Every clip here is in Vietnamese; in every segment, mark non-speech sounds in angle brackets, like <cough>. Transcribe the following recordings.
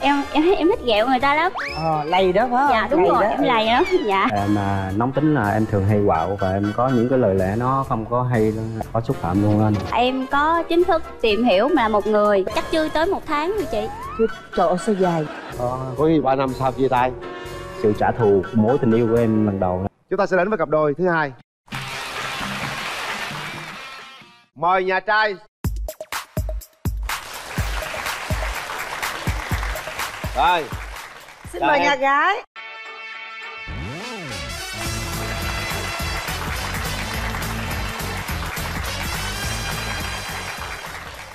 em em em thích ghẹo người ta lắm. Ờ lầy đó phải không? Dạ đúng lầy rồi đó. em lầy lắm <laughs> dạ. Em à, nóng tính là em thường hay quạo và em có những cái lời lẽ nó không có hay có xúc phạm luôn anh. Em có chính thức tìm hiểu mà một người chắc chưa tới một tháng rồi chị. Chứ, trời ơi sao dài? Ờ, có gì ba năm sau chia tay sự trả thù mối tình yêu của em lần đầu chúng ta sẽ đến với cặp đôi thứ hai. Mời nhà trai rồi. Xin Chào mời em. nhà gái.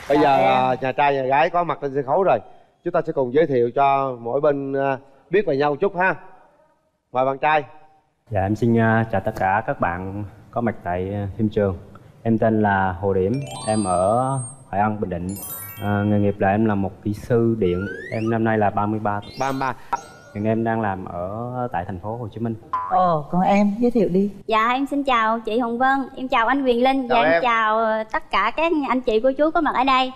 Bây giờ Chào em. à, nhà trai nhà gái có mặt trên sân khấu rồi. Chúng ta sẽ cùng giới thiệu cho mỗi bên à, biết về nhau một chút ha. Mời bạn trai. Dạ em xin à, chào tất cả các bạn có mặt tại phim trường. Em tên là hồ điểm. Em ở hoài ân bình định à, nghề nghiệp là em là một kỹ sư điện. Em năm nay là 33 tuổi. Ba ba. Hiện em đang làm ở tại thành phố hồ chí minh. Ờ còn em giới thiệu đi. Dạ em xin chào chị hồng vân. Em chào anh quyền linh. Chào và em, em. chào ờ, tất cả các anh chị cô chú có mặt ở đây.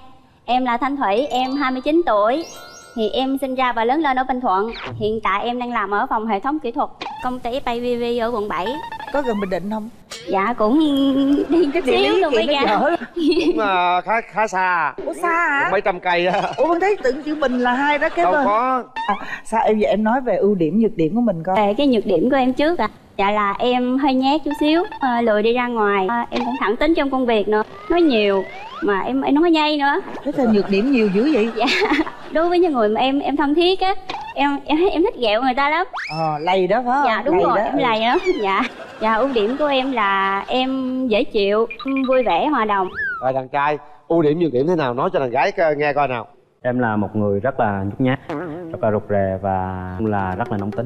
Em là thanh thủy em 29 tuổi. Thì em sinh ra và lớn lên ở bình thuận. Hiện tại em đang làm ở phòng hệ thống kỹ thuật công ty PayVV ở quận 7 có gần bình định không dạ cũng đi chút xíu luôn dở. Lắm. cũng à, khá khá xa. Ủa xa hả? Mấy trăm cây á. Ủa mình thấy tưởng chữ bình là hai đó cái đâu bên có. Sao em vậy em nói về ưu điểm nhược điểm của mình coi. Về cái nhược điểm của em trước à dạ là em hơi nhát chút xíu à, lười đi ra ngoài. À, em cũng thẳng tính trong công việc nữa nói nhiều mà em em nói nhây nữa. Thế là nhược điểm nhiều dữ vậy? Dạ <laughs> đối với những người mà em em thân thiết á em em em thích ghẹo người ta lắm. Ờ lầy đó phải không? dạ đúng Lầy rồi đó. em ừ. lầy lắm. Dạ dạ ưu điểm của em là em dễ chịu vui vẻ hòa đồng. Rồi đàn trai ưu điểm nhược điểm thế nào? Nói cho đàn gái coi- nghe coi nào. Em là một người rất là nhút nhát rất là rụt rè và cũng là rất là nóng tính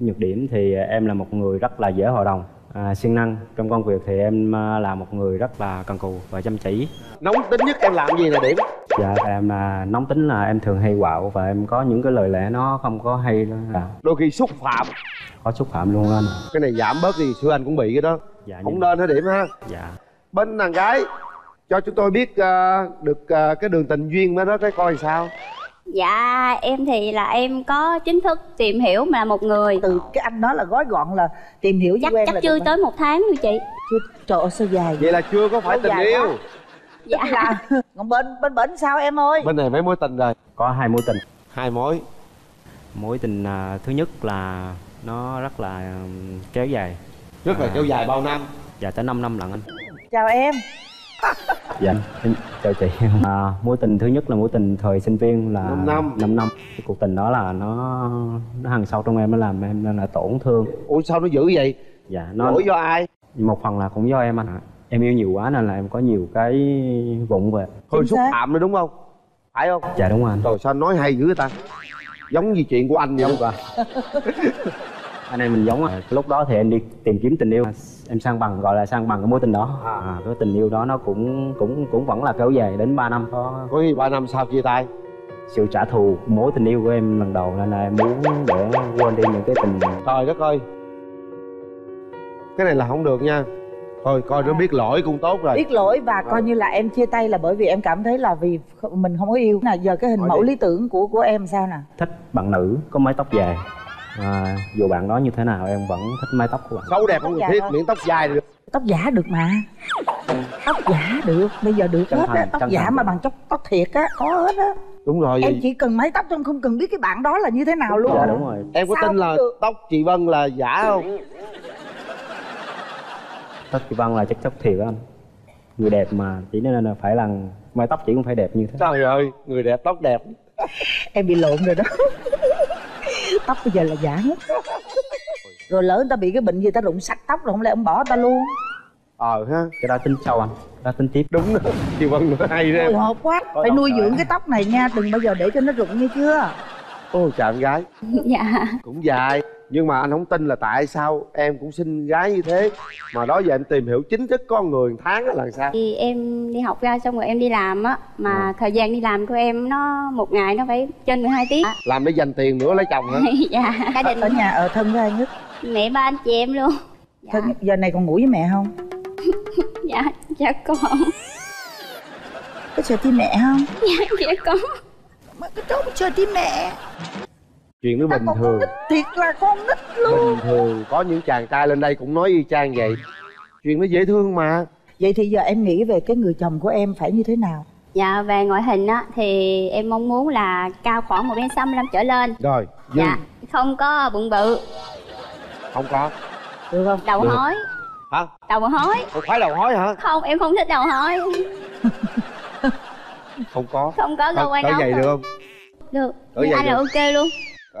nhược điểm thì em là một người rất là dễ hòa đồng. À, siêng năng trong công việc thì em à, là một người rất là cần cù và chăm chỉ. Nóng tính nhất em làm gì là điểm? Dạ em là nóng tính là em thường hay quạo và em có những cái lời lẽ nó không có hay là đôi khi xúc phạm. Có xúc phạm luôn anh. Cái này giảm bớt đi xưa anh cũng bị cái đó. Dạ nhưng- nên hết điểm ha? Dạ. Bên đàn gái cho chúng tôi biết ờ, được ờ, cái đường tình duyên với đó cái coi sao dạ em thì là em có chính thức tìm hiểu mà một người. Từ cái anh đó là gói gọn là tìm hiểu với chắc quen chắc là chưa tới một tháng rồi chị. Chưa trời ơi sao dài vậy là chưa có phải tình yêu. quá. dạ. Là <laughs> còn bên bên bển sao em ơi? Bên này mấy mối tình rồi? Có hai mối tình. Hai mối. Mối tình à, thứ nhất là nó rất là ừm, kéo dài. Rất là kéo dài bao năm? dạ tới 5 năm lận anh. Chào em dạ em chào chị. À, mối tình thứ nhất là mối tình thời sinh viên là Năm năm. 5 năm. Cái cuộc tình đó là nó nó hằn sâu trong em nó làm em nên là tổn thương. Ủa sao nó dữ vậy? Dạ nó lỗi do ai? Một phần là cũng do em anh ạ. Em yêu nhiều quá nên là em có nhiều cái vụng về. Hơi xúc phạm nữa đúng không? Phải không? Dạ đúng rồi anh. Rồi sao nói hay dữ vậy ta? Giống như chuyện của anh vậy không <laughs> anh em mình giống á. Lúc đó thì em đi tìm kiếm tình yêu. Em sang bằng gọi là sang bằng cái mối tình đó. À, cái tình yêu đó nó cũng cũng cũng vẫn là kéo dài đến 3 năm. Có có gì ba năm sau chia tay. Sự trả thù mối tình yêu của em lần đầu nên là em muốn để quên đi những cái tình trời đất ơi. Cái này là không được nha. Thôi coi nó biết lỗi cũng tốt rồi. Biết lỗi và coi như là em chia tay là bởi vì em cảm thấy là vì mình không có yêu. Nè giờ cái hình mẫu đi. lý tưởng của của em sao nè? Thích bạn nữ có mái tóc dài à, dù bạn đó như thế nào em vẫn thích mái tóc của bạn. Xấu đẹp không? Cần Dạ thiết vâng. miễn tóc dài được. Tóc giả được mà. Tóc giả được. Bây giờ được Chân hết á tóc giả mà bằng tóc tóc thiệt á có hết á. Đúng rồi. Em chỉ cần mái tóc thôi em không cần biết cái bạn đó là như thế nào luôn. dạ đúng rồi. Em có Sao tin là được. tóc chị Vân là giả không? Tóc chị Văn là chất tóc thiệt á anh. Người đẹp mà chỉ nên là phải là mái tóc chỉ cũng phải đẹp như thế. Trời ơi người đẹp tóc đẹp. Em bị lộn rồi đó tóc bây giờ là giả hết rồi lỡ người ta bị cái bệnh gì ta rụng sạch tóc rồi không lẽ ông bỏ ta luôn? Ờ ha. Cái đó tính sau anh đó tính tiếp. Đúng rồi. Chị Vân hay đấy hồi hộp quá. Có phải nuôi dưỡng cái tóc này nha đừng bao giờ để cho nó rụng nghe chưa. Ôi chào em gái. Dạ. Cũng dài nhưng mà anh không tin là tại sao em cũng xinh gái như thế. Mà đó giờ em tìm hiểu chính thức con người tháng á là sao? Thì em đi học ra xong rồi em đi làm á mà thời gian đi làm của em nó một ngày nó phải trên 12 tiếng. Làm để dành tiền nữa lấy chồng hả? <laughs> Dạ. Gia đình. Ở nhà ở thân với ai nhất? Mẹ ba anh chị em luôn. Dạ. thân giờ này còn ngủ với mẹ không? <laughs> Dạ dạ con có sợ thi mẹ không? Dạ dạ con mà cái trốn chơi tí mẹ chuyện nó bình thường nít thiệt là con nít luôn bình thường có những chàng trai lên đây cũng nói y chang vậy chuyện nó dễ thương mà vậy thì giờ em nghĩ về cái người chồng của em phải như thế nào Dạ về ngoại hình á thì em mong muốn là cao khoảng một m sáu trở lên. rồi dư Dạ, không có bụng bự, không có được không đầu Được. hói, hả đầu hói. không phải đầu hói hả Không, em không thích đầu hói. không có Không có cơ quan nóng. vậy được không Được. Cỡ Như vậy anh là được. ok luôn.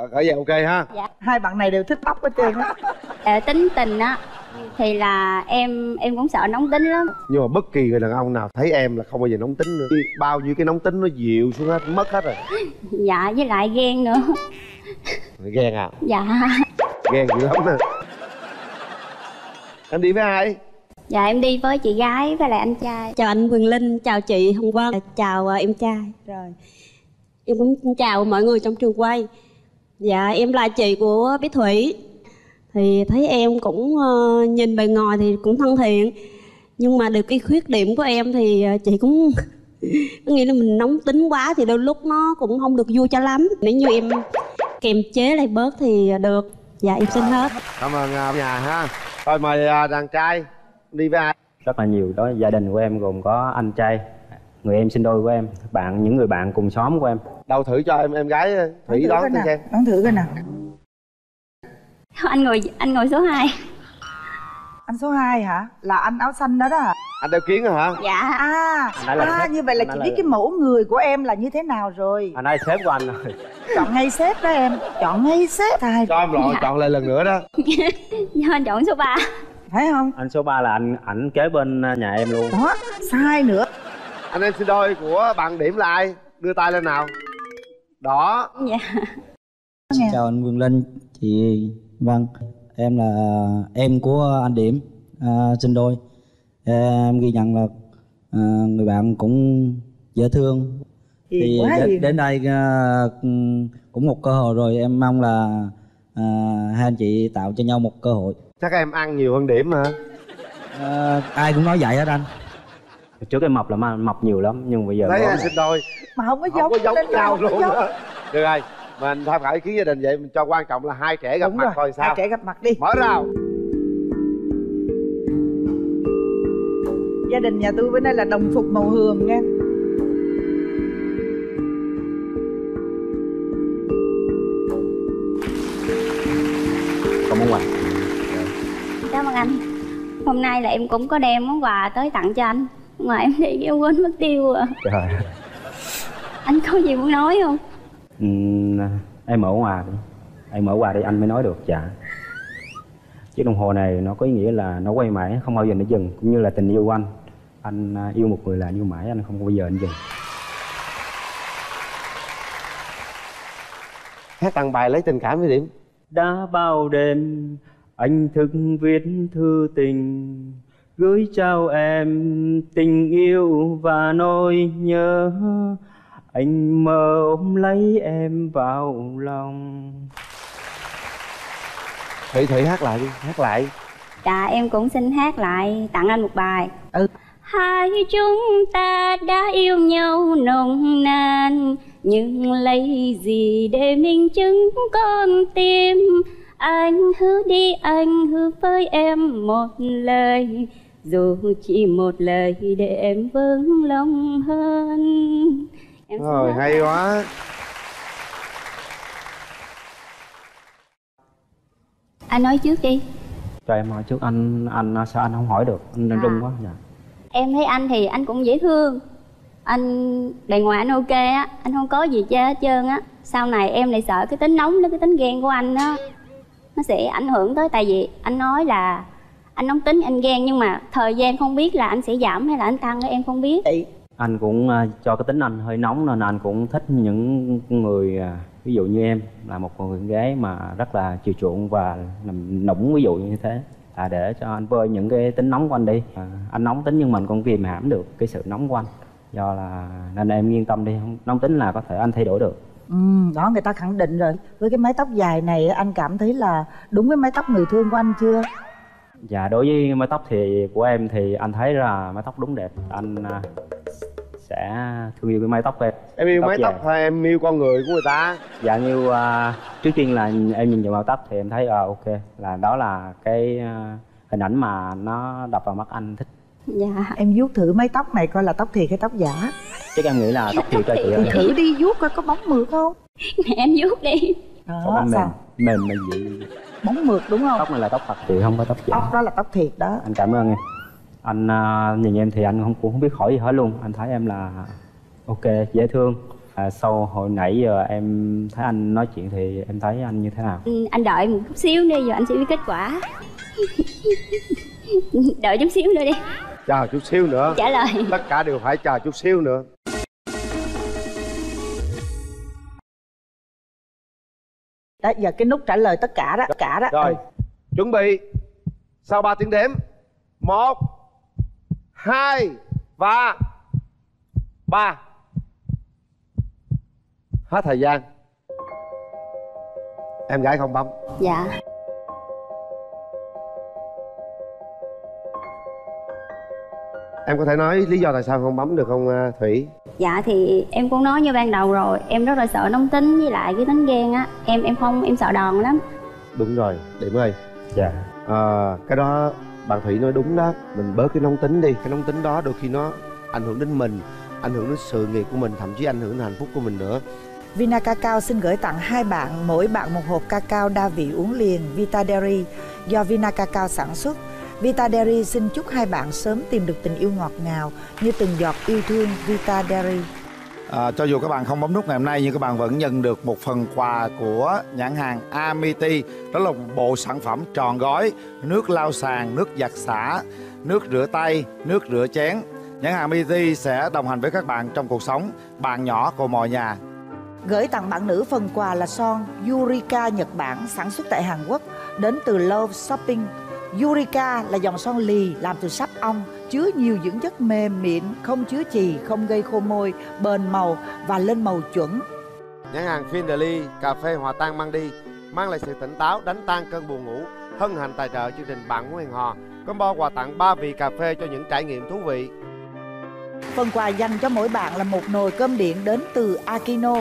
Cỡ cỡ vậy ok ha hai bạn này đều thích tóc hết trơn á <laughs> Ờ, tính tình á thì là em em cũng sợ nóng tính lắm. nhưng mà bất kỳ người đàn ông nào thấy em là không bao giờ nóng tính nữa bao nhiêu cái nóng tính nó dịu xuống hết mất hết rồi <laughs> Dạ với lại ghen nữa. <laughs> ghen à Dạ. ghen dữ lắm nè em đi với ai Dạ em đi với chị gái với lại anh trai. chào anh Quyền Linh, chào chị Hồng Vân, chào à, em trai. Rồi. Em cũng chào mọi người trong trường quay. Dạ em là chị của Bí Thủy. Thì thấy em cũng ờ, nhìn bề ngoài thì cũng thân thiện. Nhưng mà được cái khuyết điểm của em thì ờ, chị cũng <laughs> có nghĩa là mình nóng tính quá thì đôi lúc nó cũng không được vui cho lắm. Nếu như em kiềm chế lại bớt thì được. Dạ em xin hết. cảm ơn à, nhà ha thôi mời à, đàn trai đi với ai rất là nhiều đó gia đình của em gồm có anh trai người em sinh đôi của em bạn những người bạn cùng xóm của em. Đâu thử cho em em gái thủy đón cái thử xem. đón thử cái nào. Anh ngồi anh ngồi số 2. anh số 2 hả? Là anh áo xanh đó đó anh đeo kiến hả? Dạ. à, Anh nói là à sếp. như vậy là Anh chị nói biết là- cái mẫu người của em là như thế nào rồi. Anh ấy sếp của anh rồi. Chọn ngay sếp đó em chọn ngay sếp. Thay cho em lội chọn lại lần nữa đó. <laughs> Do anh chọn số 3. phải không? Anh số 3 là anh ảnh kế bên nhà em luôn. Đó sai nữa anh em sinh đôi của bạn điểm là ai? Đưa tay lên nào. Đó Dạ. nghe chào anh Quyền Linh, chị Vân. Em là em của anh Điểm, à, sinh đôi. Em ghi nhận là à, người bạn cũng dễ thương. Hiền Thì quá đến, đến đây à, cũng một cơ hội rồi. Em mong là à, hai anh chị tạo cho nhau một cơ hội. Chắc em ăn nhiều hơn điểm hả à, Ai cũng nói vậy hết anh trước em mập là mà mập nhiều lắm nhưng bây giờ thấy anh sinh đôi? Mà không có không giống có giống lên nhau đâu, không luôn giống. á được rồi mình tham khảo ý kiến gia đình vậy mình cho quan trọng là hai trẻ gặp đúng mặt rồi coi hai sao. trẻ gặp mặt đi. Mở rào. Gia đình nhà tôi bữa nay là đồng phục màu hường nha. Có món quà. Cảm ơn anh. Hôm nay là em cũng có đem món quà tới tặng cho anh. Mà em đi em quên mất tiêu à. trời. Anh có gì muốn nói không? Ừm, em mở quà đi. Em mở quà đi anh mới nói được dạ. Chiếc đồng hồ này nó có ý nghĩa là nó quay mãi không bao giờ nó dừng cũng như là tình yêu của anh. Anh à, yêu một người là yêu mãi anh không bao giờ anh dừng. Hát tặng bài lấy tình cảm với điểm đã bao đêm anh thức viết thư tình gửi trao em tình yêu và nỗi nhớ. Anh mơ ôm lấy em vào lòng. Thủy thủy hát lại đi hát lại. Dạ em cũng xin hát lại tặng anh một bài. Ừ. Hai chúng ta đã yêu nhau nồng nàn Nhưng lấy gì để minh chứng con tim? Anh hứa đi anh hứa với em một lời Dù chỉ một lời để em vững lòng hơn. Em rồi hay quá. Anh nói trước đi. Cho em hỏi trước anh anh sao anh không hỏi được? Anh đang À. run quá dạ. Em thấy anh thì anh cũng dễ thương. Anh bề ngoài anh ok á Anh không có gì chơi hết trơn á. Sau này em lại sợ cái tính nóng với cái tính ghen của anh á Nó sẽ ảnh hưởng tới. Tại vì anh nói là Anh nóng tính anh ghen Nhưng mà thời gian không biết là anh sẽ giảm hay là anh tăng Em không biết. Anh cũng à, cho cái tính anh hơi nóng nên anh cũng thích những người à, ví dụ như em là một người con gái mà rất là chiều chuộng và làm nũng ví dụ như thế. À để cho anh vơi những cái tính nóng của anh đi. À, anh nóng tính nhưng mình cũng kìm hãm được cái sự nóng của anh. Do là nên em yên tâm đi nóng tính là có thể anh thay đổi được. Ừ, đó người ta khẳng định rồi. Với cái mái tóc dài này anh cảm thấy là đúng với mái tóc người thương của anh chưa Dạ đối với mái tóc thì của em thì anh thấy là mái tóc đúng đẹp. Anh à, sẽ thương yêu cái mái tóc của em. Em yêu Tóc mái tóc hay em yêu con người của người ta? Dạ như à, trước tiên là em nhìn vào mái tóc thì em thấy à, ok. Là đó là cái à, hình ảnh mà nó đập vào mắt anh thích. Dạ. Em vuốt thử mái tóc này coi là tóc thiệt hay tóc giả. Chắc em nghĩ là tóc thiệt cho chị thì ơi. thử đi vuốt coi có bóng mượt không? Mẹ em vuốt đi. Đó em mềm? sao? Mềm mà dịu bóng mượt đúng không? Tóc này là tóc thật chị không có tóc giả. Tóc đó là tóc thiệt đó. Anh cảm ơn em. Anh à, nhìn em thì anh không cũng không biết hỏi gì hết luôn. Anh thấy em là ok dễ thương. À, sau hồi nãy giờ em thấy anh nói chuyện thì em thấy anh như thế nào? Ừ, anh đợi một chút xíu đi rồi anh sẽ biết kết quả. <laughs> Đợi chút xíu nữa đi. Chờ chút xíu nữa. Trả lời. Tất cả đều phải chờ chút xíu nữa đó giờ cái nút trả lời tất cả đó tất cả đó. Rồi Ừ. chuẩn bị. Sau 3 tiếng đếm một hai và ba. Hết thời gian. Em gái không bấm. Dạ. Em có thể nói lý do tại sao không bấm được không à, thủy dạ thì em cũng nói như ban đầu rồi em rất là sợ nóng tính với lại cái tính ghen á. Em em không em sợ đòn lắm. Đúng rồi điểm ơi. Dạ. À, cái đó bạn thủy nói đúng đó. Mình bớt cái nóng tính đi. Cái nóng tính đó đôi khi nó ảnh hưởng đến mình ảnh hưởng đến sự nghiệp của mình thậm chí ảnh hưởng đến hạnh phúc của mình nữa. Vina Cacao xin gửi tặng hai bạn mỗi bạn một hộp cacao đa vị uống liền Vita Dairy do Vina Cacao sản xuất. Vita Dairy xin chúc hai bạn sớm tìm được tình yêu ngọt ngào như từng giọt yêu thương Vita Dairy. À, cho dù các bạn không bấm nút ngày hôm nay nhưng các bạn vẫn nhận được một phần quà của nhãn hàng Amity đó là một bộ sản phẩm tròn gói nước lau sàn, nước giặt xả, nước rửa tay, nước rửa chén. Nhãn hàng Amity sẽ đồng hành với các bạn trong cuộc sống bạn nhỏ của mọi nhà. Gửi tặng bạn nữ phần quà là son Yurika Nhật Bản sản xuất tại Hàn Quốc đến từ Love Shopping. Yurika là dòng son lì làm từ sáp ong chứa nhiều dưỡng chất mềm mịn, không chứa chì, không gây khô môi, bền màu và lên màu chuẩn. nhãn hàng Findlay cà phê hòa tan mang đi mang lại sự tỉnh táo đánh tan cơn buồn ngủ hân hạnh tài trợ chương trình bạn muốn hẹn hò combo quà tặng 3 vị cà phê cho những trải nghiệm thú vị Phần quà dành cho mỗi bạn là một nồi cơm điện đến từ Akino.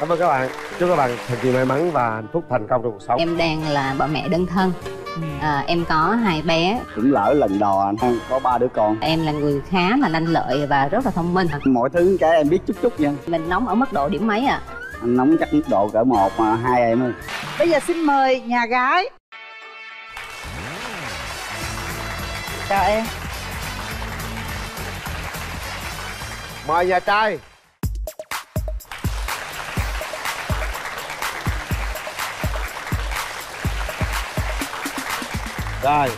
Cảm ơn các bạn. Chúc các bạn thật nhiều may mắn và hạnh phúc thành công trong cuộc sống. Em đang là bà mẹ đơn thân. À, Em có hai bé. Cũng lỡ lần đầu anh có ba đứa con. Em là người khá là lanh lợi và rất là thông minh. Mọi thứ cái em biết chút chút nha. Mình nóng ở mức độ điểm mấy à anh nóng chắc mức độ cỡ một mà hai em ơi. Bây giờ xin mời nhà gái. Chào em. mời nhà trai rồi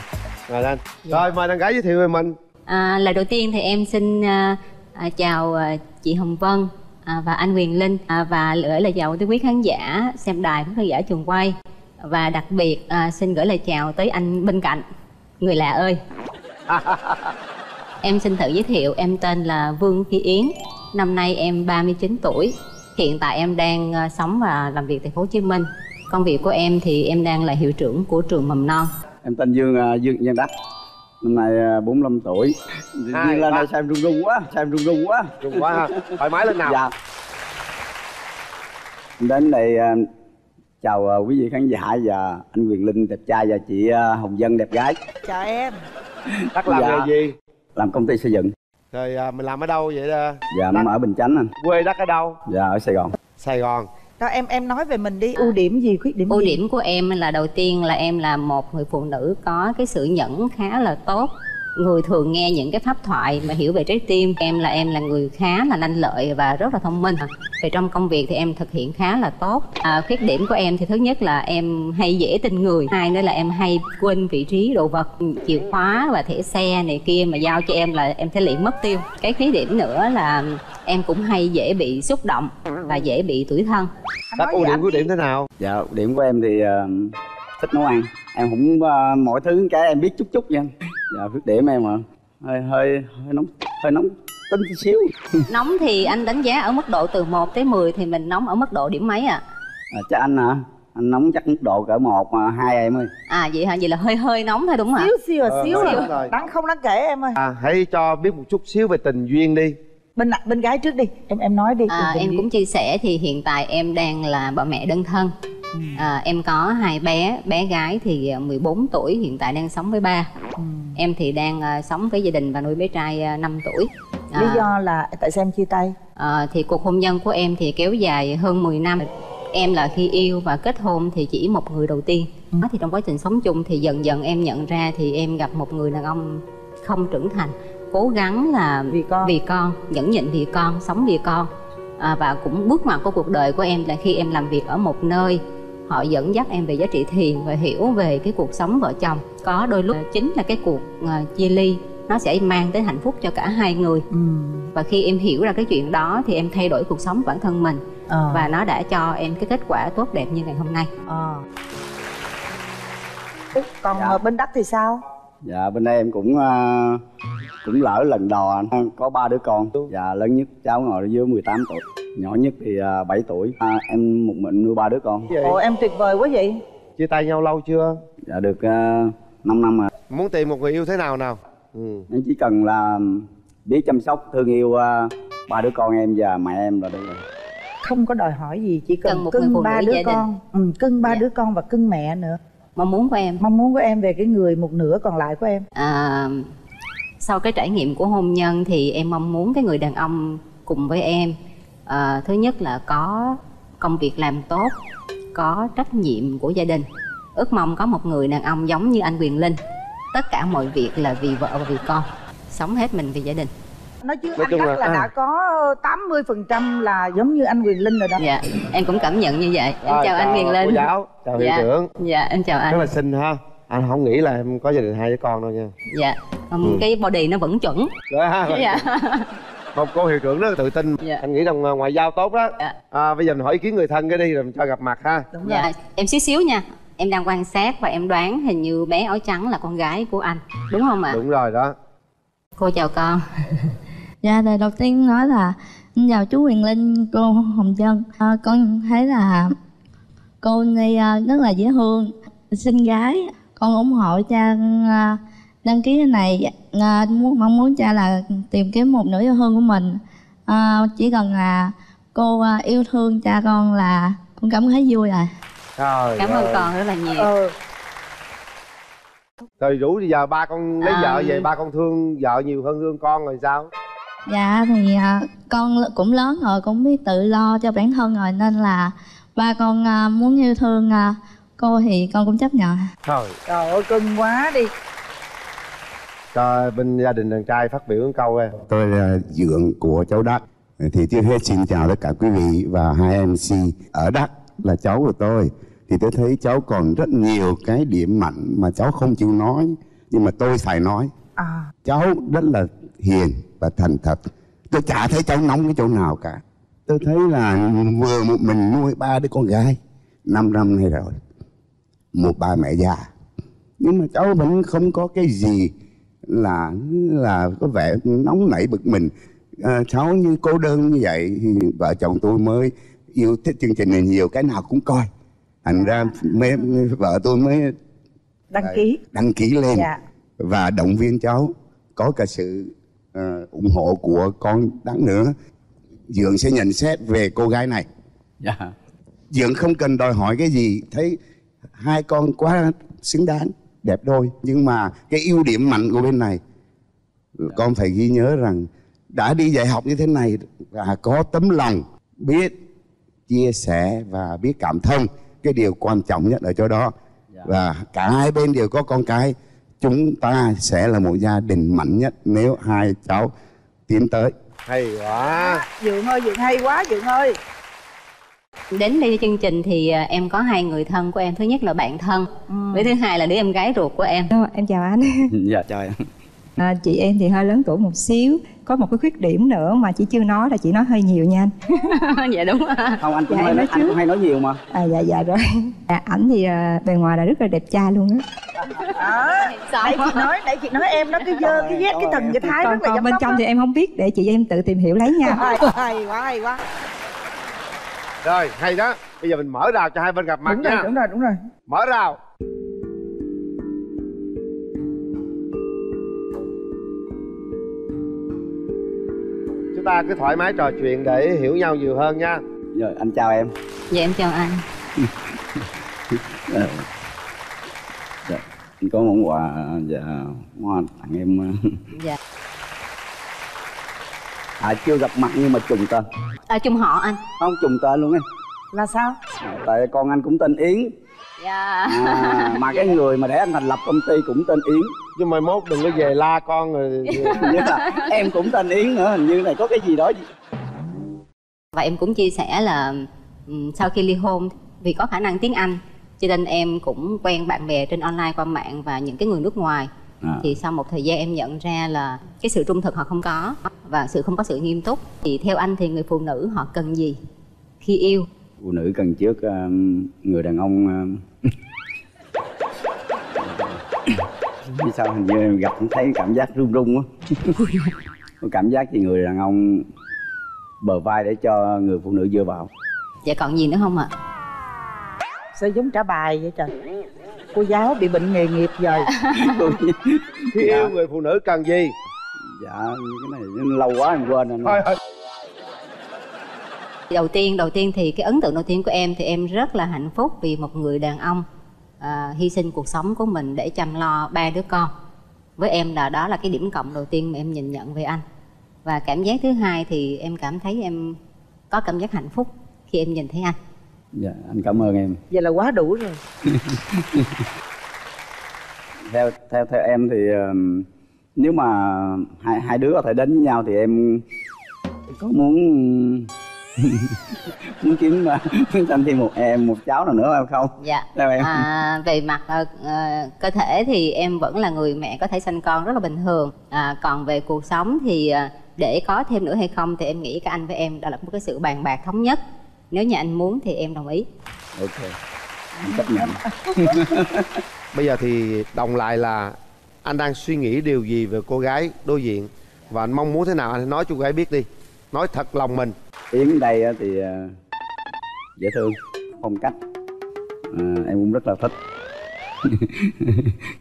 ngồi lên. Rồi mời đàn gái giới thiệu về mình. À, Lời đầu tiên thì em xin à, à, chào à, chị Hồng Vân à, và anh Quyền Linh. À, Và gửi lời chào tới quý khán giả xem đài, khán giả trường quay. Và đặc biệt à, xin gửi lời chào tới anh bên cạnh Người lạ ơi. <laughs> Em xin tự giới thiệu em tên là Vương Phi Yến. Năm nay em 39 tuổi. Hiện tại em đang à, sống và làm việc tại phố Hồ Chí Minh. Công việc của em thì em đang là hiệu trưởng của trường mầm non em tên dương à, dương Văn đắc. Năm nay à, 45 tuổi. Hai, Dương lên đây xem rung rung quá xem rung rung quá. Rung quá ha. Thoải mái lên nào. Dạ. Em đến đây à, chào à, quý vị khán giả và anh Quyền Linh đẹp trai và chị à, Hồng Dân đẹp gái. Chào em. đắc làm Dạ. nghề gì? Làm công ty xây dựng. Rồi à, mình làm ở đâu vậy đó dạ em ở Bình Chánh anh. Quê đắc ở đâu? Dạ ở Sài Gòn. Sài gòn Đó em em nói về mình đi. Ưu điểm gì, khuyết điểm ưu gì? điểm của em là đầu tiên là em là một người phụ nữ có cái sự nhẫn khá là tốt người thường nghe những cái pháp thoại mà hiểu về trái tim. Em là em là người khá là lanh lợi và rất là thông minh. Về trong công việc thì em thực hiện khá là tốt. À, khuyết điểm của em thì thứ nhất là em hay dễ tin người. Hai nữa là em hay quên vị trí đồ vật chìa khóa và thẻ xe này kia mà giao cho em là em sẽ liền mất tiêu. Cái khuyết điểm nữa là em cũng hay dễ bị xúc động và dễ bị tủi thân. Nói ưu điểm khuyết đi. điểm thế nào? Dạ điểm của em thì à, thích nấu ăn. Em cũng à, mọi thứ cái em biết chút chút nha. Dạ khuyết điểm em mà hơi hơi hơi nóng hơi nóng tính tí xíu. <laughs> Nóng thì anh đánh giá ở mức độ từ 1 tới 10 thì mình nóng ở mức độ điểm mấy ạ? À, chắc anh hả? Anh nóng chắc mức độ cỡ một mà hai em ơi. À vậy hả? Vậy là hơi hơi nóng thôi đúng không ạ? Xíu xíu à Ờ, xíu à rồi. đáng không đáng kể em ơi. À hãy cho biết một chút xíu về tình duyên đi. Bên bên gái trước đi. Em em nói đi. À, em duyên. cũng chia sẻ thì hiện tại em đang là bà mẹ đơn thân à, em có hai bé bé gái thì à, 14 tuổi hiện tại đang sống với ba. Em thì đang à, sống với gia đình và nuôi bé trai à, 5 tuổi. À, lý do là tại sao em chia tay? à, thì cuộc hôn nhân của em thì kéo dài hơn 10 năm. Em là khi yêu và kết hôn thì chỉ một người đầu tiên. Đó thì trong quá trình sống chung thì dần dần em nhận ra thì em gặp một người đàn ông không trưởng thành cố gắng là vì con. vì con nhẫn nhịn vì con sống vì con. À, và cũng bước ngoặt của cuộc đời của em là khi em làm việc ở một nơi họ dẫn dắt em về giá trị thiền và hiểu về cái cuộc sống vợ chồng có đôi lúc chính là cái cuộc à, chia ly nó sẽ mang tới hạnh phúc cho cả hai người ừ. và khi em hiểu ra cái chuyện đó thì em thay đổi cuộc sống bản thân mình ờ. và nó đã cho em cái kết quả tốt đẹp như ngày hôm nay ờ. còn Dạ. ờ, bên đất thì sao dạ bên đây em cũng à, cũng lỡ lần đò anh. Có ba đứa con. Dạ lớn nhất cháu ngồi dưới 18 tuổi. Nhỏ nhất thì à, 7 tuổi. À, em một mình nuôi ba đứa con. Vậy ồ em tuyệt vời quá vậy. Chia tay nhau lâu chưa? Dạ được uh, 5 năm rồi. Muốn tìm một người yêu thế nào nào? Ừ. em chỉ cần là biết chăm sóc thương yêu à, ba đứa con em và mẹ em là được rồi. Không có đòi hỏi gì chỉ cần Cần một người cưng ba nữ đứa gia đình. con. Ừ, cưng ba Dạ. đứa con và cưng mẹ nữa mong muốn của em. Mong muốn của em về cái người một nửa còn lại của em. À, sau cái trải nghiệm của hôn nhân thì em mong muốn cái người đàn ông cùng với em. À, thứ nhất là có công việc làm tốt có trách nhiệm của gia đình. Ước mong có một người đàn ông giống như anh quyền linh. Tất cả mọi việc là vì vợ và vì con. Sống hết mình vì gia đình nói chứ Nói anh chung chắc là- là, à. đã có 80 phần trăm là giống như anh quyền linh rồi đó dạ em cũng cảm nhận như vậy em Rồi, chào anh quyền cô linh giáo chào hiệu Dạ. trưởng dạ em chào rất anh là xinh ha anh không nghĩ là em có gia đình hai đứa con đâu nha dạ um, Ừ. cái body nó vẫn chuẩn Rồi ha. dạ <laughs> một cô hiệu trưởng rất là tự tin Dạ. anh nghĩ rằng ờ, ngoại giao tốt đó Dạ. à, bây giờ mình hỏi ý kiến người thân cái đi rồi mình cho gặp mặt ha đúng rồi Dạ, em xíu xíu nha. Em đang quan sát và em đoán hình như bé áo trắng là con gái của anh. Đúng không ạ? đúng rồi đó Cô chào con. <laughs> Dạ, lời đầu tiên nói là xin chào chú Quyền Linh, cô Hồng Trân. À, con thấy là cô này rất là dễ thương, xinh gái. Con ủng hộ cha à, đăng ký cái này, à, muốn mong muốn cha là tìm kiếm một nửa yêu thương của mình. À, chỉ cần là cô à, yêu thương cha con là con cảm thấy vui rồi. Trời Cảm ơn con rất là nhiều. ờ rồi rủ bây giờ ba con lấy À. vợ về ba con thương vợ nhiều hơn thương con rồi sao Dạ thì à, con cũng lớn rồi cũng biết tự lo cho bản thân rồi nên là ba con à, muốn yêu thương à, cô thì con cũng chấp nhận. trời trời ơi cưng quá đi cho bên gia đình đàn trai phát biểu một câu em Tôi là dượng của cháu Đắc. Thì trước hết xin chào tất cả quý vị và hai MC ở Đắc là cháu của tôi. Thì tôi thấy cháu còn rất nhiều cái điểm mạnh mà cháu không chịu nói. Nhưng mà tôi phải nói. à Cháu rất là hiền và thành thật. Tôi chả thấy cháu nóng cái chỗ nào cả. Tôi thấy là vừa một mình nuôi ba đứa con gái. Năm năm nay rồi. Một bà mẹ già. Nhưng mà cháu vẫn không có cái gì là là có vẻ nóng nảy bực mình à, cháu như cô đơn như vậy thì vợ chồng tôi mới yêu thích chương trình này nhiều cái nào cũng coi thành ra mới, vợ tôi mới đăng ký đăng ký lên dạ và động viên cháu có cả sự ờ, ủng hộ của con đáng nữa. Dượng sẽ nhận xét về cô gái này. Dạ. Dượng không cần đòi hỏi cái gì. Thấy hai con quá xứng đáng đẹp đôi. Nhưng mà cái ưu điểm mạnh của bên này con phải ghi nhớ rằng đã đi dạy học như thế này và có tấm lòng biết chia sẻ và biết cảm thông cái điều quan trọng nhất ở chỗ đó. Và cả hai bên đều có con cái chúng ta sẽ là một gia đình mạnh nhất nếu hai cháu tiến tới hay quá dượng ơi dượng hay quá dượng ơi Đến đây chương trình thì à, em có hai người thân của em. Thứ nhất là bạn thân. Với thứ hai là đứa em gái ruột của em. Em chào anh dạ chào em à, Chị em thì hơi lớn tuổi một xíu. Có một cái khuyết điểm nữa mà chị chưa nói là chị nói hơi nhiều nha anh. <laughs> Dạ đúng rồi. không anh cũng Dạ, hay nói, anh cũng hay nói nhiều mà. À dạ dạ rồi. À, Ảnh thì à, bề ngoài là rất là đẹp trai luôn á. Đó nãy chị nói nãy chị nói em nó cái dơ cái vét cái thần cái thái Còn, rất là còn bên trong đó. thì em không biết Để chị em tự tìm hiểu lấy nha. Hay, hay quá hay quá. Rồi hay đó. Bây giờ mình mở rào cho hai bên gặp mặt đúng nha. rồi đúng rồi đúng rồi. Mở rào chúng ta cứ thoải mái trò chuyện để hiểu nhau nhiều hơn nha. Rồi anh chào em. Dạ em chào anh. <laughs> Ờ. dạ. anh có món quà dạ hoa tặng em ờ. dạ. À chưa gặp mặt nhưng mà trùng tên. À, chung họ anh. Không trùng tên luôn em. Là sao? À, tại con anh cũng tên yến dạ. À, mà cái người mà để anh thành lập công ty cũng tên yến. Nhưng mà mốt đừng có về la con rồi. Mà <laughs> em cũng tên yến nữa hình như này có cái gì đó và em cũng chia sẻ là ừm, sau khi ly hôn vì có khả năng tiếng Anh cho nên em cũng quen bạn bè trên online qua mạng và những cái người nước ngoài. À. thì sau một thời gian em nhận ra là cái sự trung thực họ không có và sự không có sự nghiêm túc thì theo anh thì người phụ nữ họ cần gì? Khi yêu phụ nữ cần trước ờ, người đàn ông ờ, Vì sao hình như em gặp cũng thấy cảm giác run run á có cảm giác thì người đàn ông bờ vai để cho người phụ nữ dựa vào? Dạ còn gì nữa không ạ? Sao giống trả bài vậy trời? Cô giáo bị bệnh nghề nghiệp rồi khi <laughs> yêu người phụ nữ cần gì? Dạ cái này lâu quá em quên rồi. Thôi thôi đầu tiên đầu tiên thì cái ấn tượng đầu tiên của em thì em rất là hạnh phúc vì một người đàn ông à, hy sinh cuộc sống của mình để chăm lo ba đứa con. Với em là đó là cái điểm cộng đầu tiên mà em nhìn nhận về anh. Và cảm giác thứ hai thì em cảm thấy em có cảm giác hạnh phúc khi em nhìn thấy anh. Dạ anh cảm ơn em. Vậy là quá đủ rồi. <laughs> Theo theo theo em thì ờm, nếu mà hai hai đứa có thể đến với nhau thì em có. muốn muốn kiếm ờ, muốn sanh thêm một em một cháu nào nữa hay không? Dạ. Theo em? À, về mặt ờ, cơ thể thì em vẫn là người mẹ có thể sanh con rất là bình thường. À, còn về cuộc sống thì ờ, để có thêm nữa hay không thì em nghĩ cả anh với em đó là một cái sự bàn bạc thống nhất. Nếu như anh muốn thì em đồng ý. Ok. Anh chấp nhận. <laughs> Bây giờ thì đồng lại là anh đang suy nghĩ điều gì về cô gái đối diện và anh mong muốn thế nào? Anh nói cho cô gái biết đi nói thật lòng mình. Yến đây á thì ờ, dễ thương phong cách. Ờ, em cũng rất là thích. <laughs>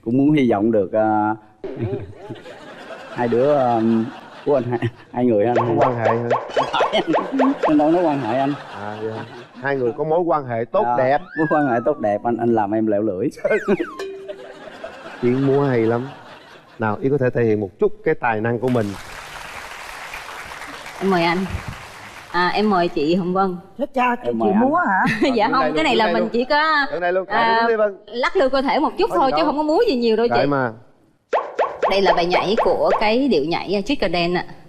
Cũng muốn hy vọng được ờ, hai đứa ờ, của anh hai, hai người anh. Có quan hệ hả? <laughs> Anh đâu nói quan hệ anh. À, vậy hai người có mối quan hệ tốt À, đẹp. mối quan hệ tốt đẹp anh anh làm em lẹo lưỡi. <laughs> Yến múa hay lắm. Nào Yến có thể thể hiện một chút cái tài năng của mình em mời anh. À, em mời chị hồng vân. Chết cha chị, chị múa hả? <laughs> Dạ không luôn, cái này là mình luôn. chỉ có ở đây luôn À, à, đi lắc lư cơ thể một chút gì thôi chứ không có múa gì nhiều đâu chị. Mà. Đây là bài nhảy của cái điệu nhảy Trick Dance ạ. ok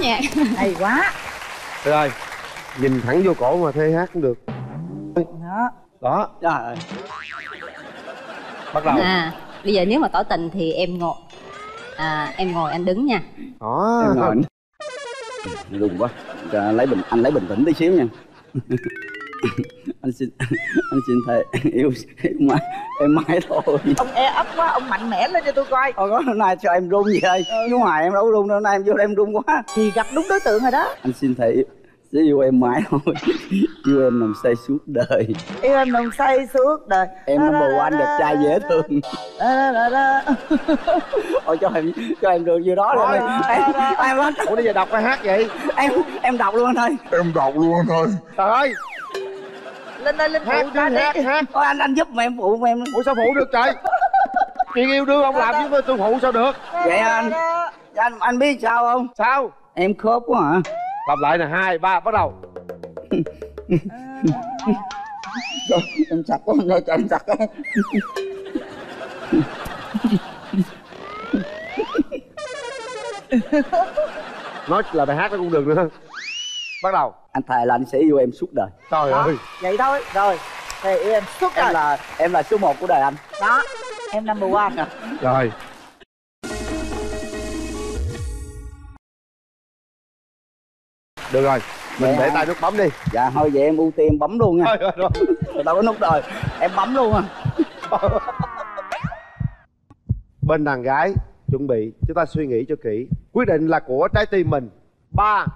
nhạc hay quá. Rồi nhìn thẳng vô cổ mà thê hát cũng được. Đó. Đó. Trời ơi. Bắt đầu. À bây giờ nếu mà tỏ tình thì em ngồi. À em ngồi anh đứng nha. Đó. Em ngồi. Rùng quá. Cho lấy bình anh lấy bình tĩnh tí xíu nha <laughs> anh xin <laughs> anh xin thề <laughs> yêu yêu mãi em mãi thôi. Ông e ấp quá ông mạnh mẽ lên cho tôi coi. Thôi có hôm nay cho em run gì ơi Chú Hoài em đâu có run đâu, hôm nay em vô đây em run quá. Thì gặp đúng đối tượng rồi đó. Anh xin thề yêu, sẽ yêu em mãi thôi. Yêu em nằm say suốt đời. Yêu em nồng say suốt đời. Em number one đẹp trai dễ thương. Thôi cho em cho em được vô đó rồi em, em, em, ủa bây giờ đọc bài hát vậy? em, em đọc luôn anh ơi. Em đọc luôn anh ơi. Trời ơi lên đây lên hát phụ ta đi. hát hát. Thôi anh anh giúp mà em phụ em ủa sao phụ được trời? <laughs> Chuyện yêu đương ông làm chứ tôi phụ sao được? Vậy anh. Anh, anh biết sao không? Sao? Em khớp quá hả? Lặp lại nè hai ba bắt đầu. Trời, <laughs> Em chặt quá anh ơi cho em chặt quá nói là bài hát nó cũng được nữa bắt đầu. Anh thề là anh sẽ yêu em suốt đời. Trời Đó, ơi. vậy thôi rồi. Thì yêu em suốt em đời. là em là số 1 của đời anh. Đó em number one. <laughs> Rồi. Được rồi mình Dạ. để tay nút bấm đi. Dạ thôi vậy em ưu tiên bấm luôn nha. Rồi, rồi. người ta có nút rồi em bấm luôn à. Bên đàn gái chuẩn bị chúng ta suy nghĩ cho kỹ. Quyết định là của trái tim mình. Ba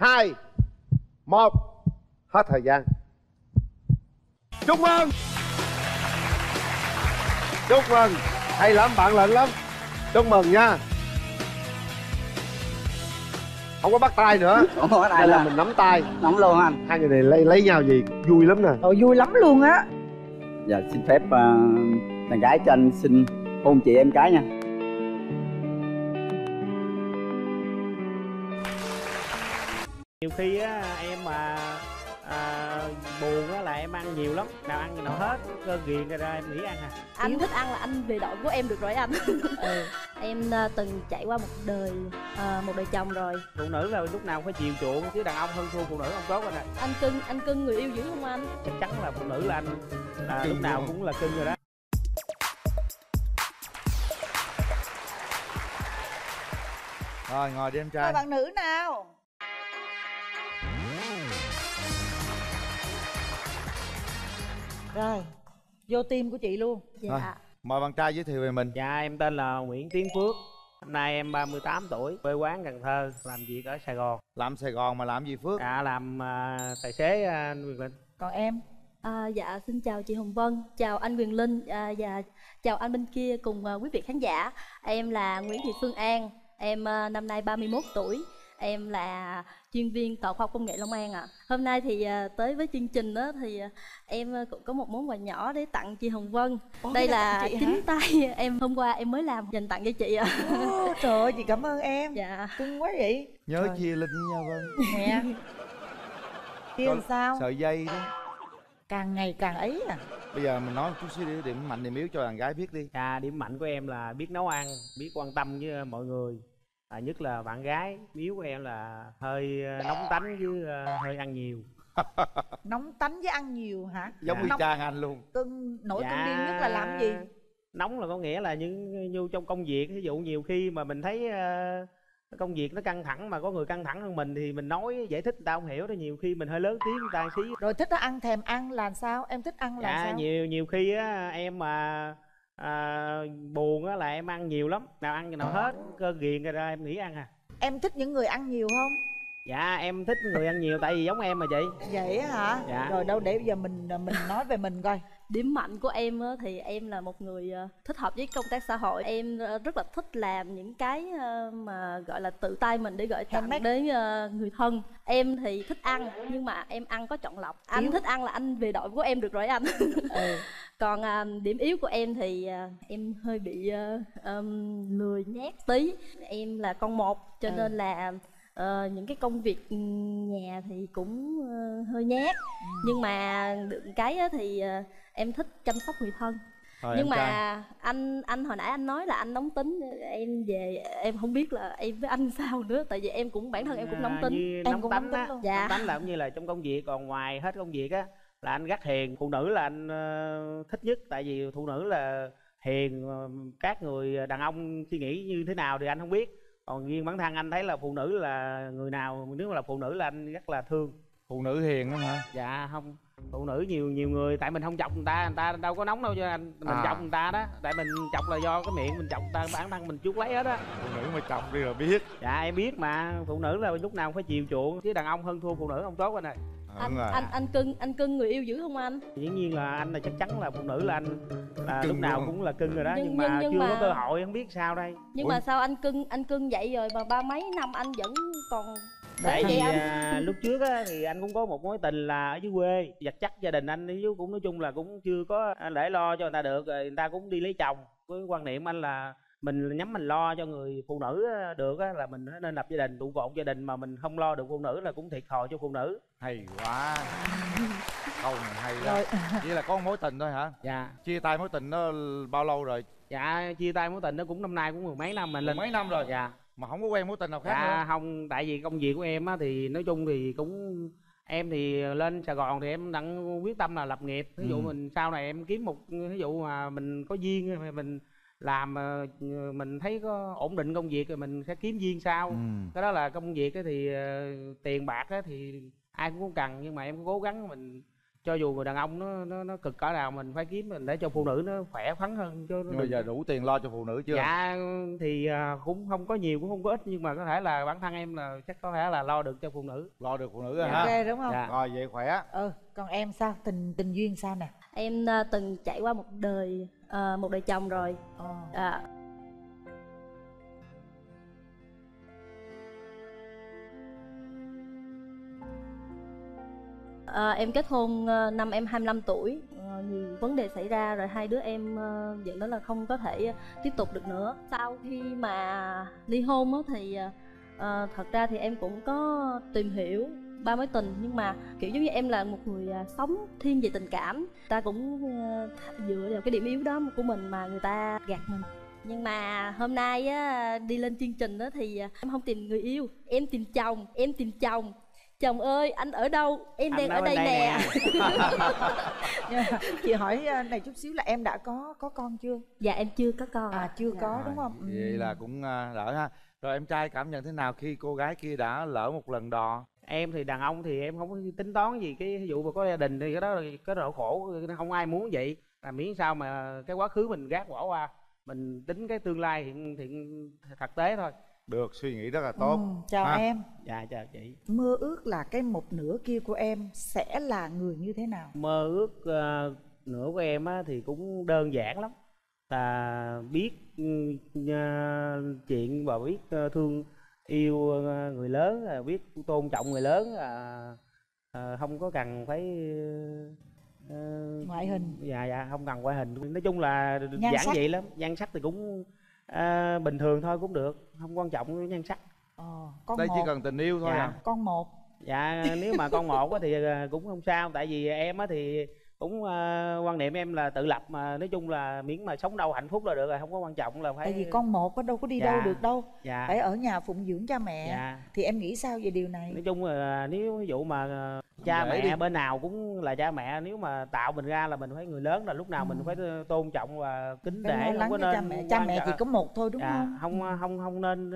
hai một hết thời gian. Chúc mừng. Chúc mừng. Hay lắm bạn lệnh lắm. Chúc mừng nha. Không có bắt tay nữa. <laughs> Không có đây là mình nắm tay. Nắm luôn anh. Hai người này lấy lấy nhau gì? Vui lắm nè. Ồ, vui lắm luôn á. Dạ xin phép uh, đàn gái cho anh xin hôn chị em cái nha nhiều khi á em mà à, buồn á là em ăn nhiều lắm. Nào ăn thì nào hết cơ ghiền ra, ra em nghỉ ăn à. Anh thích ăn là anh về đội của em được rồi anh. <laughs> Ừ. em à, từng trải qua một đời à, một đời chồng rồi. Phụ nữ là lúc nào cũng phải chiều chuộng chứ đàn ông hơn thua phụ nữ không tốt anh ạ. Anh cưng anh cưng người yêu dữ không anh? Chắc chắn là phụ nữ là anh là lúc nào cũng là cưng rồi đó. Rồi ngồi đi em Mời trai bạn nữ nào rồi vô tim của chị luôn. Thôi, mời bạn trai giới thiệu về mình. Dạ em tên là Nguyễn Tiến Phước. Năm nay em 38 tuổi quê quán Cần Thơ làm việc ở Sài Gòn. Làm Sài Gòn mà làm gì Phước? Dạ làm à, tài xế anh Quyền Linh. Còn em? À, dạ xin chào chị Hồng Vân, chào anh Quyền Linh à, và chào anh bên kia cùng à, quý vị khán giả. Em là Nguyễn Thị Phương An, em à, năm nay 31 tuổi. Em là chuyên viên tàu khoa học công nghệ Long An ạ. Hôm nay thì à, tới với chương trình đó thì à, em à, cũng có một món quà nhỏ để tặng chị Hồng Vân. Ủa, Đây là chính tay <laughs> em hôm qua em mới làm dành tặng cho chị ạ. Ô, trời ơi chị cảm ơn em. Dạ. Cưng quá vậy. Nhớ Trời. chia linh với nhau vân. Nè. <laughs> Kia làm sao? sợi dây đó. Càng ngày càng ấy à. Bây giờ mình nói một chút xíu đi điểm mạnh điểm yếu cho đàn gái biết đi. Dạ điểm mạnh của em là biết nấu ăn biết quan tâm với mọi người à, nhất là bạn gái yếu của em là hơi à, nóng tánh với à, hơi ăn nhiều. <laughs> Nóng tánh với ăn nhiều hả? Giống Dạ. y Nóng- chang anh luôn. Cưng nổi cưng Dạ. điên nhất là làm gì? Nóng là có nghĩa là những như trong công việc ví dụ nhiều khi mà mình thấy ờ, công việc nó căng thẳng mà có người căng thẳng hơn mình thì mình nói giải thích người ta không hiểu đó nhiều khi mình hơi lớn tiếng người ta xí. Rồi thích nó ăn thèm ăn là sao? Em thích ăn là dạ sao? nhiều nhiều khi á em mà à, buồn á là em ăn nhiều lắm. Nào ăn thì nào hết cơ ghiền ra, ra em nghỉ ăn à. Em thích những người ăn nhiều không? Dạ em thích người ăn nhiều tại vì giống em mà chị. Vậy á hả? Dạ. rồi đâu để bây giờ mình mình nói về mình coi Điểm mạnh của em thì em là một người ờ, thích hợp với công tác xã hội. Em ờ, rất là thích làm những cái ờ, mà gọi là tự tay mình để gửi tặng đến người thân. Em thì thích ăn nhưng mà em ăn có chọn lọc. Anh Yếu. thích ăn là anh về đội của em được rồi anh. ừ. <laughs> Còn à, điểm yếu của em thì à, em hơi bị lười nhát tí. Em là con một cho Ừ. nên là ờ, những cái công việc nhà thì cũng ờ, hơi nhát. Nhưng mà được cái thì ờ, em thích chăm sóc người thân. Thôi, Nhưng mà trai. anh anh hồi nãy anh nói là anh nóng tính em về em không biết là em với anh <laughs> sao nữa tại vì em cũng bản thân em cũng nóng À, tính như Em nóng cũng tánh nóng tính á luôn. Dạ. nóng tánh là cũng như là trong công việc còn ngoài hết công việc á là anh rất hiền phụ nữ là anh ờ, thích nhất tại vì phụ nữ là hiền ờ, các người đàn ông suy nghĩ như thế nào thì anh không biết còn riêng bản thân anh thấy là phụ nữ là người nào nếu mà là phụ nữ là anh rất là thương phụ nữ hiền lắm hả dạ không phụ nữ nhiều nhiều người tại mình không chọc người ta người ta đâu có nóng đâu cho anh. Mình À. chọc người ta đó tại mình chọc là do cái miệng mình chọc người ta bản thân mình chuốt lấy hết á. Phụ nữ mà chồng đi rồi biết. Dạ em biết mà phụ nữ là lúc nào cũng phải chiều chuộng chứ đàn ông hơn thua phụ nữ không tốt anh ơi anh Đúng rồi. anh anh cưng anh cưng người yêu dữ không anh? Dĩ nhiên là anh là chắc chắn là phụ nữ là anh là Cưng lúc nào cũng là cưng rồi đó Nhưng- nhưng, mà nhưng- nhưng chưa có mà- cơ hội không biết sao đây. Nhưng Ủa? mà sao anh cưng anh cưng vậy rồi mà ba mấy năm anh vẫn còn tại Đấy, vì à, lúc trước á thì anh cũng có một mối tình là ở dưới quê vật chắc gia đình anh dưới cũng nói chung là cũng chưa có để lo cho người ta được rồi người ta cũng đi lấy chồng. Với quan niệm anh là mình nhắm mình lo cho người phụ nữ á, được á, là mình nên lập gia đình trụ cột gia đình mà mình không lo được phụ nữ là cũng thiệt thòi cho phụ nữ. Hay quá. <laughs> Câu này hay rồi. Lắm <laughs> chỉ là có một mối tình thôi hả? Dạ. Chia tay mối tình đó bao lâu rồi? Dạ chia tay mối tình nó cũng năm nay cũng mười mấy năm mình lên mấy năm rồi? Dạ mà không có quen mối tình nào khác dạ nữa không tại vì công việc của em á thì nói chung thì cũng em thì lên sài gòn thì em đang quyết tâm là lập nghiệp ví dụ Ừ. mình sau này em kiếm một ví dụ mà mình có duyên mình làm ờ, mình thấy có ổn định công việc rồi mình sẽ kiếm duyên sau Ừ. cái đó là công việc thì ờ, tiền bạc thì ai cũng cần nhưng mà em cố gắng mình cho dù người đàn ông nó nó, nó cực cỡ nào mình phải kiếm mình để cho phụ nữ nó khỏe khoắn hơn chứ nó nhưng mà giờ đủ tiền lo cho phụ nữ chưa? Dạ thì à, cũng không có nhiều cũng không có ít nhưng mà có thể là bản thân em là chắc có thể là lo được cho phụ nữ. Lo được phụ nữ Dạ. ha ok đúng không? Dạ. rồi vậy khỏe. Ừ còn em sao? Tình tình duyên sao nè? Em à, từng trải qua một đời à, một đời chồng rồi. Ờ. à, À, em kết hôn ờ, năm em 25 tuổi. À, nhiều vấn đề xảy ra rồi hai đứa em dẫn đó là không có thể tiếp tục được nữa. Sau khi mà ly hôn á, thì à, thật ra thì em cũng có tìm hiểu ba mối tình nhưng mà kiểu giống như em là một người à, sống thiên về tình cảm. Ta cũng dựa vào cái điểm yếu đó của mình mà người ta gạt mình. Nhưng mà hôm nay á đi lên chương trình đó thì à, em không tìm người yêu em tìm chồng em tìm chồng chồng ơi anh ở đâu? Em Anh đang ở đây đây nè. mà <laughs> chị hỏi ờ, này chút xíu là em đã có có con chưa? Dạ em chưa có con. À chưa có Rồi, đúng không? vậy Ừ. là cũng à, đỡ ha. Rồi em trai cảm nhận thế nào khi cô gái kia đã lỡ một lần đò? Em thì đàn ông thì em không có tính toán gì cái ví dụ mà có gia đình thì cái đó là cái nỗi khổ không ai muốn vậy. Là miễn sao mà cái quá khứ mình gác bỏ qua mình tính cái tương lai hiện hiện thực tế thôi được suy nghĩ rất là tốt. Ừ, chào ha? em. Dạ chào chị. Mơ ước là cái một nửa kia của em sẽ là người như thế nào? Mơ ước ờ, nửa của em á thì cũng đơn giản lắm. Là biết ừ, ờ, chuyện và biết ờ, thương yêu ờ, người lớn ờ, biết tôn trọng người lớn ờ, ờ, không có cần phải ờ, ngoại hình. Dạ dạ không cần ngoại hình. Nói chung là Nhan giản sắc. dị lắm. Nhan sắc thì cũng ờ, bình thường thôi cũng được không quan trọng cái nhan sắc. Ờ, con đây một. chỉ cần tình yêu thôi Dạ. à? Con một. Dạ nếu mà con một á thì ờ, cũng không sao tại vì em á thì cũng ờ, quan niệm em là tự lập mà nói chung là miễn mà sống đâu hạnh phúc là được rồi không có quan trọng là phải tại vì con một có đâu có đi Dạ. đâu được đâu Dạ. phải ở nhà phụng dưỡng cha mẹ Dạ. thì em nghĩ sao về điều này nói chung là nếu ví dụ mà ờ, cha dễ mẹ đi. bên nào cũng là cha mẹ nếu mà tạo mình ra là mình phải người lớn là lúc nào mình phải tôn trọng và kính để không có nên cha mẹ cha mẹ chỉ có một thôi đúng dạ, không không không không nên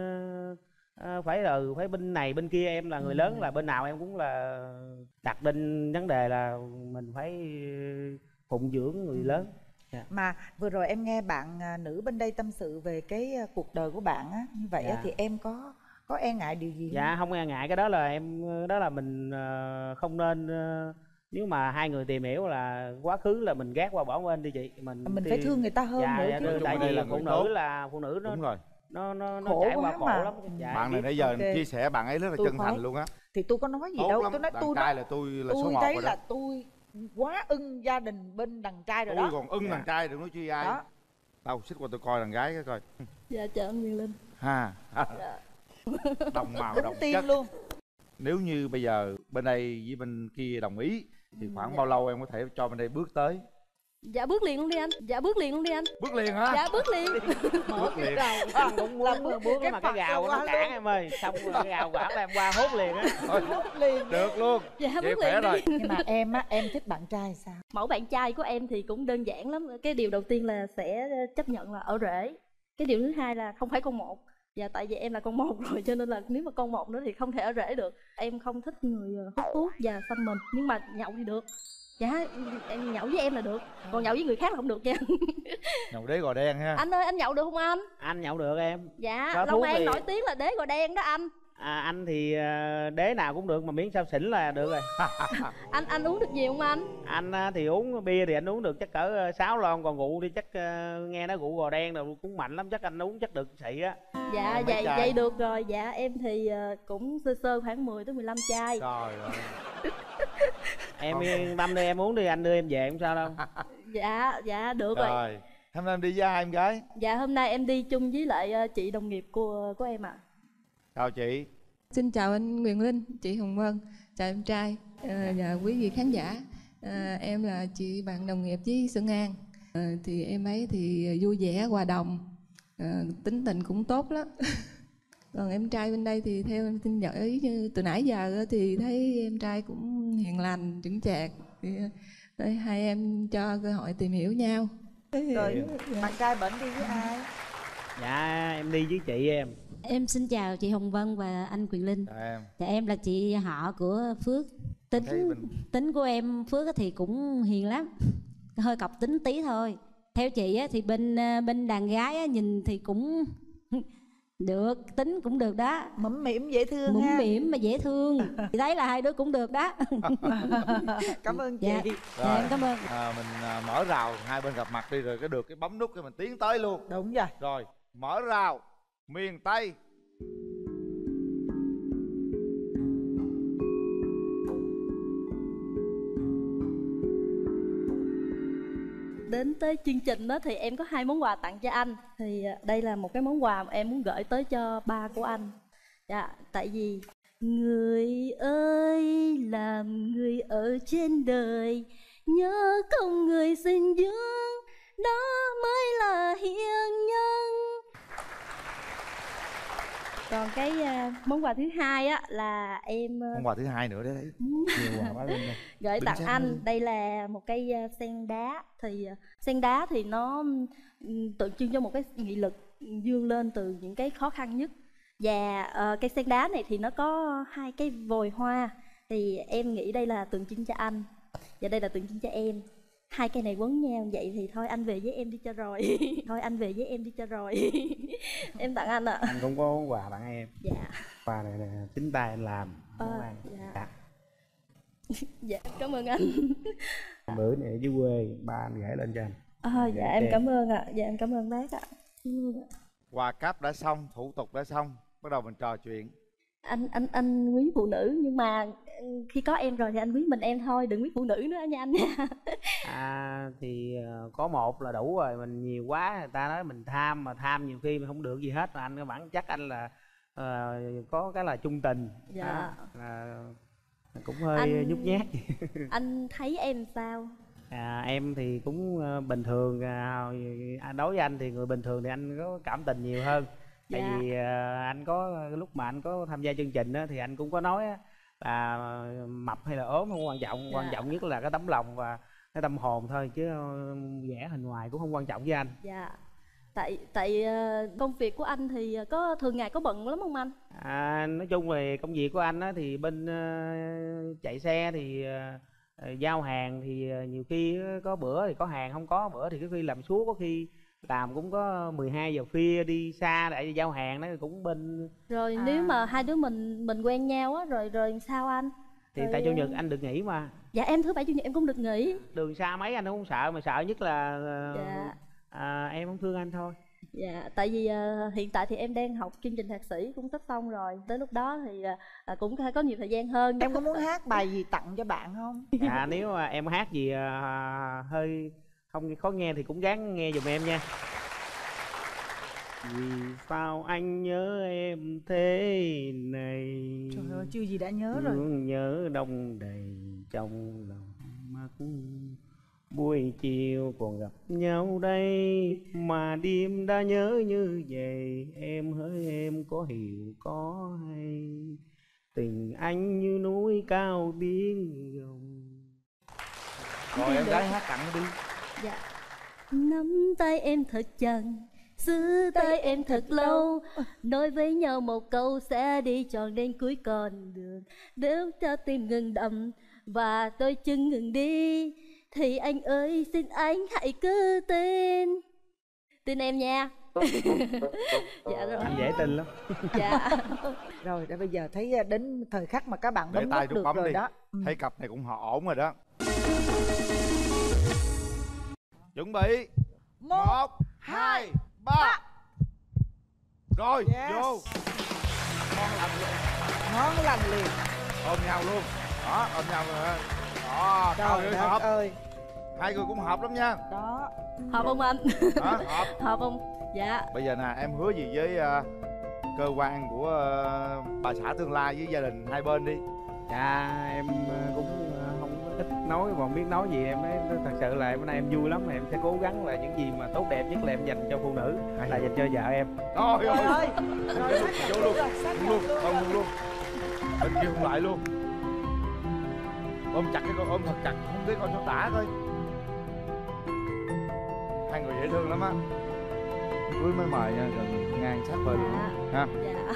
ờ, phải là phải bên này bên kia em là người Ừ. lớn là bên nào em cũng là đặt định vấn đề là mình phải phụng dưỡng người lớn dạ. mà vừa rồi em nghe bạn à, nữ bên đây tâm sự về cái à, cuộc đời của bạn á như vậy á, Dạ. thì em có có e ngại điều gì dạ không e ngại cái đó là em đó là mình ờ, không nên ờ, nếu mà hai người tìm hiểu là quá khứ là mình gác qua bỏ bên đi chị mình Mình thì- phải thương người ta hơn dạ, nữa dạ, chứ. tại vì là phụ nữ tốt. là phụ nữ nó đúng rồi nó nó nó Khổ trải qua quá khổ mà. lắm dạ, bạn này nãy giờ Ok. chia sẻ bạn ấy rất là Tôi chân thành luôn á. Thì tôi có nói gì Tốt đâu lắm, tôi nói đàn tôi trai đó là tôi là số tôi một thấy là tôi quá ưng gia đình bên đàn trai rồi tôi đó. còn ưng đàn trai đừng nói chi ai? Đó. đâu xích qua tôi coi đàn gái cái coi. Dạ chào anh Nguyên Linh ha. <laughs> Đồng <laughs> màu đồng chất. luôn. Nếu như bây giờ bên đây với bên kia đồng ý thì khoảng bao lâu em có thể cho bên đây bước tới dạ bước liền luôn đi anh. Dạ bước liền luôn đi anh. Bước liền hả? Dạ bước liền. <laughs> Mở cái liền. đầu anh cũng muốn bước, bước bước mà cái gào nó cản em ơi. Xong rồi cái gào là em qua hốt liền á. Thôi, liền. được luôn. Dạ vậy bước khỏe liền rồi. Nhưng mà em á em thích bạn trai sao? Mẫu bạn trai của em thì cũng đơn giản lắm. Cái điều đầu tiên là sẽ chấp nhận là ở rễ cái điều thứ hai là không phải con một. Dạ tại vì em là con một rồi cho nên là nếu mà con một nữa thì không thể ở rễ được. Em không thích người ờ, hút thuốc và xăm mình nhưng mà nhậu thì được dạ em nhậu với em là được. Còn nhậu với người khác là không được nha. <laughs> Nhậu đế gò đen ha. Anh ơi anh nhậu được không anh? Anh nhậu được em. Dạ Có long an thì- nổi tiếng là đế gò đen đó anh. À, anh thì ờ, đế nào cũng được mà miễn sao xỉn là được rồi. <laughs> Anh anh uống được nhiều không anh? Anh á, thì uống bia thì anh uống được chắc cỡ 6 lon còn rượu đi chắc ờ, nghe nói rượu gò đen rồi cũng mạnh lắm chắc anh uống chắc được xị á. Dạ vậy chai? vậy được rồi. Dạ em thì ờ, cũng sơ sơ khoảng 10 tới 15 chai. Trời ơi <laughs> em yên tâm đi em uống đi anh đưa em về không sao đâu. <laughs> Dạ dạ được rồi rồi hôm nay em đi với ai em gái? Dạ hôm nay em đi chung với lại ờ, chị đồng nghiệp của của em ạ. Chào chị. Xin chào anh Nguyễn Linh, chị Hồng Vân, chào em trai ờ, và quý vị khán giả. Ờ, em là chị bạn đồng nghiệp với Xuân An. Thì em ấy thì vui vẻ, hòa đồng, tính tình cũng tốt lắm. <laughs> còn em trai bên đây thì theo em tin giỏi như từ nãy giờ thì thấy em trai cũng hiền lành chững chạc thì ờ, hai em cho cơ hội tìm hiểu nhau rồi bạn trai bệnh đi với ai dạ em đi với chị em Em xin chào chị Hồng Vân và anh Quyền Linh. Chào em. Dạ em là chị họ của Phước. Tính mình- tính của em Phước thì cũng hiền lắm. Hơi cọc tính tí thôi. Theo chị á thì bên ờ, bên đàn gái á nhìn thì cũng được, tính cũng được đó. Mũm mỉm dễ thương Mũm ha. mỉm mà dễ thương. <laughs> Chị thấy là hai đứa cũng được đó. <laughs> cảm ơn chị Dạ, dạ em cảm ơn. à, mình à, mở rào hai bên gặp mặt đi rồi cái được cái bấm nút cái mình tiến tới luôn đúng rồi rồi mở rào miền tây đến tới chương trình đó thì em có hai món quà tặng cho anh. Thì à, đây là một cái món quà mà em muốn gửi tới cho ba của anh. Dạ tại vì người ơi, làm người ở trên đời, nhớ công người sinh dưỡng, đó mới là hiền nhân còn cái à, món quà thứ hai á là em à, món quà thứ hai nữa đấy. Đấy <laughs> nhiều quà quá lên đây gửi tặng anh. lên. đây là một cây à, sen đá. Thì à, sen đá thì nó ừm, tượng trưng cho một cái nghị lực vươn lên từ những cái khó khăn nhất. Và ờ, cây sen đá này thì nó có hai cái vòi hoa. Thì em nghĩ đây là tượng trưng cho anh. Và đây là tượng trưng cho em hai cây này quấn nhau vậy thì thôi anh về với em đi cho rồi. <laughs> Thôi anh về với em đi cho rồi. <laughs> Em tặng anh ạ. Anh cũng có quà tặng em. Dạ. Quà này nè chính tay anh làm Ờ, món ăn dạ. Dạ. <laughs> dạ cảm ơn anh. Bữa này ở dưới quê ba anh gửi lên cho anh. Ờ, dạ em. cảm ơn ạ. Dạ em cảm ơn bác ạ. Quà cáp đã xong thủ tục đã xong bắt đầu mình trò chuyện. Anh anh anh quý phụ nữ nhưng mà khi có em rồi thì anh quý mình em thôi đừng quý phụ nữ nữa nha anh nha. À thì ờ, có một là đủ rồi mình nhiều quá người ta nói mình tham mà tham nhiều khi mình không được gì hết mà anh bản chắc anh là ờ, có cái là trung tình. Dạ. Đó, là cũng hơi Anh- nhút nhát. anh thấy em sao? À, em thì cũng ờ, bình thường à, à, đối với anh thì người bình thường thì anh có cảm tình nhiều hơn. Tại Dạ. vì anh có lúc mà anh có tham gia chương trình á, thì anh cũng có nói á, là mập hay là ốm không quan trọng Dạ. quan trọng nhất là cái tấm lòng và cái tâm hồn thôi chứ ờ, vẽ hình ngoài cũng không quan trọng với anh. Dạ. Tại tại ờ, công việc của anh thì có thường ngày có bận lắm không anh? À, nói chung về công việc của anh á, thì bên ờ, chạy xe thì ờ, giao hàng thì nhiều khi có bữa thì có hàng không có bữa thì có khi làm suốt có khi làm cũng có 12 giờ khuya đi xa để giao hàng đó cũng bên rồi nếu mà hai đứa mình mình quen nhau á rồi rồi sao anh thì Rồi, tại chủ nhật anh được nghỉ mà dạ em thứ bảy chủ nhật em cũng được nghỉ đường xa mấy anh không sợ mà sợ nhất là ờ, Dạ. à, em không thương anh thôi Dạ, tại vì ờ, hiện tại thì em đang học chương trình thạc sĩ cũng sắp xong rồi. Tới lúc đó thì ờ, cũng có nhiều thời gian hơn. em có muốn hát bài gì tặng cho bạn không à, nếu mà em hát gì ờ, hơi không khó nghe thì cũng gắng nghe giùm em nha. Vì sao anh nhớ em thế này? Trời ơi chưa gì đã nhớ rồi. Nhớ đông đầy trong lòng mắt. Buổi chiều còn gặp nhau đây mà đêm đã nhớ như vậy. Em hỡi em có hiểu có hay. Tình anh như núi cao biển rộng. Rồi em gái hát tặng đi Dạ. Nắm tay em thật chặt, giữ tay em thật lâu, nói với nhau một câu sẽ đi tròn đến cuối con đường. Nếu cho tim ngừng đập và đôi chân ngừng đi, thì anh ơi xin anh hãy cứ tin. Tin em nha. <laughs> dạ rồi. anh dễ tin lắm Dạ. rồi để bây giờ thấy đến thời khắc mà các bạn để bấm tay nút được bấm rồi đi đó Ừ. thấy cặp này cũng họ ổn rồi đó chuẩn bị một hai ba rồi Yes. vô ngon lành liền ngon lành liền ôm nhau luôn đó ôm nhau rồi đó. đó trời ơi hợp ơi hai người cũng hợp lắm nha đó Hợp không anh? Hả? Hợp. <laughs> Hợp không? Dạ. bây giờ nè em hứa gì với ờ, cơ quan của ờ, bà xã tương lai với gia đình hai bên đi dạ em ờ, cũng ít nói mà không biết nói gì em nói thật sự là bữa nay em vui lắm em sẽ cố gắng là những gì mà tốt đẹp nhất là em dành cho phụ nữ là dành cho vợ em. Trời ơi. Vô luôn Vô luôn Ôm luôn luôn. Bên kia không lại luôn. Ôm chặt cái con ôm thật chặt Không thấy con cho đã coi. Hai người dễ thương lắm á. Cưới mới mời nha, gần ngang sát bờ luôn. Ha. Dạ